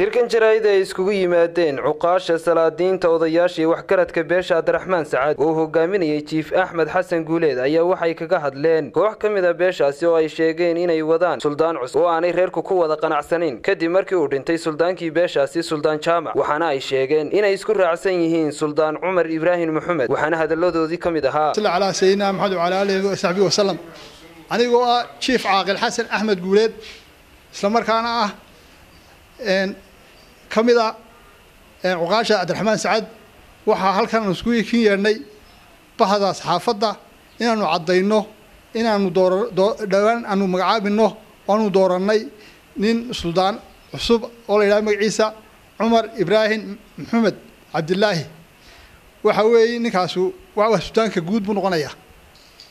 shirkan jaraa'id ay iskugu yimaadeen cuqaasha salaadiinta odayaashii waxgaradka beesha abdiraxmaan sacad oo hogaaminayay jiif axmed xasan guuleed ayaa waxay kaga hadleen koox ka mid a beeshaasi oo ay sheegeen inay wadaan suldaan cusub oo aanay reerku ku wada qanacsanayn kadib markii uu dhintay suldaankii beeshaasi suldaan jaamac waxaana ay sheegeen inay isku raacsan yihiin suldaan cumar ibraahim maxamed waxaana hadalladoodii ka mid ahaa. Calaa sayidina maxamed wacala aalihi wasaxbihi wasalam anigoo ah jiif caaqil xasan axmed guuleed islamarkaana ah ka mid a cuqaasha cabdiraxmaan sacad waxaa halkan aanu isku kin yeedhnay bahda saxaafadda inaanu caddayno inaanu dhowaan aanu magacaabino aanu doorannay nin suldaan cusub oo la yidhaha magaciisa cumar ibraahim maxamed cabdilaahi waxa weeye ninkaasu waa sudaanka guud buu noqonayaa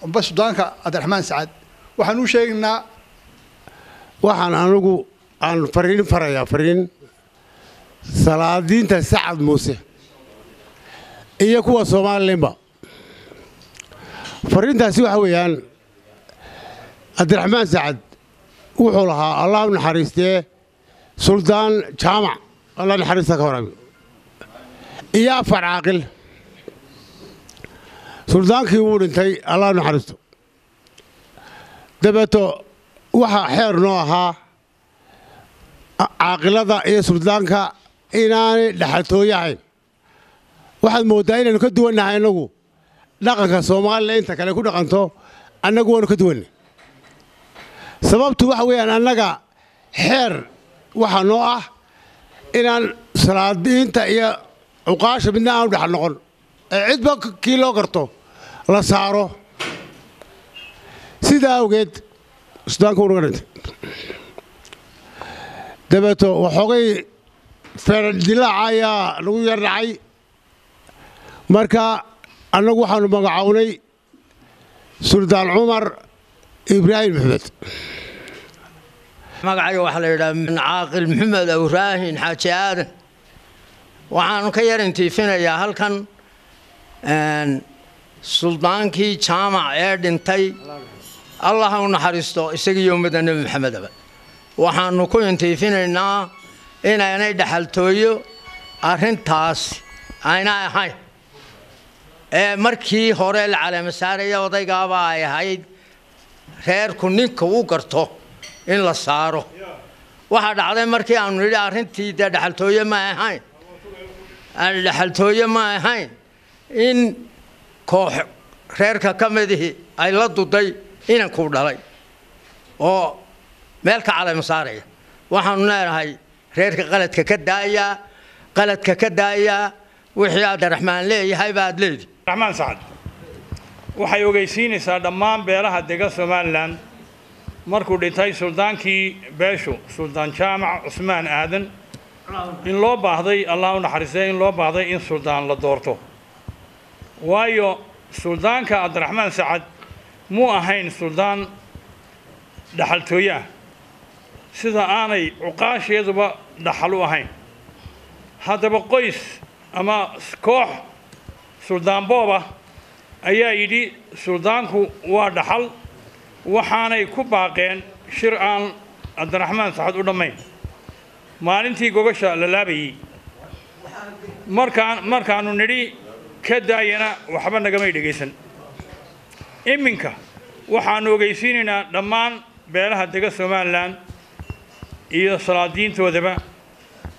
amba sudaanka cabdiraxmaan sacad. Waxaan u sheegaynaa waxaan anigu aan fariin farayaa fariin salaadiinta sacad muuse iyo kuwa soomalilanba fariintaasi waxa weeyaan cabdiraxmaan sacad wuxuu lahaa allah naxariistee suldaan jaamac. Allah naxariista ka waraabi iyo afar caaqil. Suldaankii wuu dhintay allah naxariisto. Dabeeto waxaa xeer noo ahaa caaqilada iyo suldaanka inaanay dhexaltooyo ahayn waxaad mooddaa inaynu ka duwannahay annagu dhaqanka soomaalila inta kale ku dhaqanto annagu waanu ka duwanna sababtu waxa weeyaan annaga xeer waxaa noo ah inaan salaadiinta iyo cuqaasha midna aanu dhexal noqon. Ee cidba kii loo garto la saaro. Sidaa awgeed sudaanka unaga dabeeto waxoogay feerdilaaca ayaa lagu yar dhacay marka annagu waxaanu magacownay suldaan cumar ibraahim maxamed. Magacayga waxaa la yidhaha caaqil maxamed awraahin xaaji aadan waxaanu ka yar intiifinayaa halkan suldaankii jaamac ee dhintay. Allah u naxariisto isagiiyo ummadda nebi maxamedaba. Waxaanu ku intiifinaynaa inaynay dhexaltooyo arrintaas ayna ahayn ee markii hore la caleemasaaraya odaygaaba ay ahayd reerku ninka u garto in la saaro. Waxaa dhacday markii aanu nidhi arrintii dee dhexaltooye ma ahayn dhexaltooye ma ahayn in koox reerka ka midihii ay la duday inankuu dhalay. Oo meel ka caleyma saaraya. Waxaanu leenahay reerka qaladka ka daayaa qaladka ka daayaa wixii abdiraxmaan leeyahay baad leedi. Raxmaan sacad waxay ogeysiinaysaa dhammaan beelaha dega somalilan markuu dhintay suldaankii beeshu suldaan jaamac cusmaan aadan in loo baahday allah u naxariistay in loo baahday in suldaan la doorto. Waayo suldaanka cabdiraxmaan sacad muu ahayn suldaan dhaxaltooye ah sida aanay cuqaasheeduba dhaxal u ahayn. Haddaba qoys ama koox suldaan booba ayaa yidhi suldaanku waa dhaxal waxaanay ku baaqeen shir aan cabdiraxmaan sacad u dhammayn. Maalintii gogasha la laabayey. Markaan markaannu nidhi ka daayana waxba nagamay dhegaysan iminka waxaannu ogeysiinaynaa dhammaan beelaha dega somalilan iyo salaadiintoodaba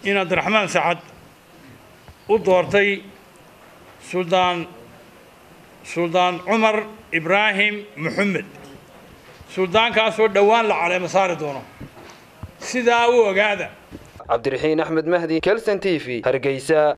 in cabdiraxmaan sacad u doortay suldaan suldaan cumar ibraahim maxamed suldaankaasoo dhowaan la caleema saari doono. Sidaa u ogaada. Cabdiraxiin axmed mahdi kelson t v hargeysa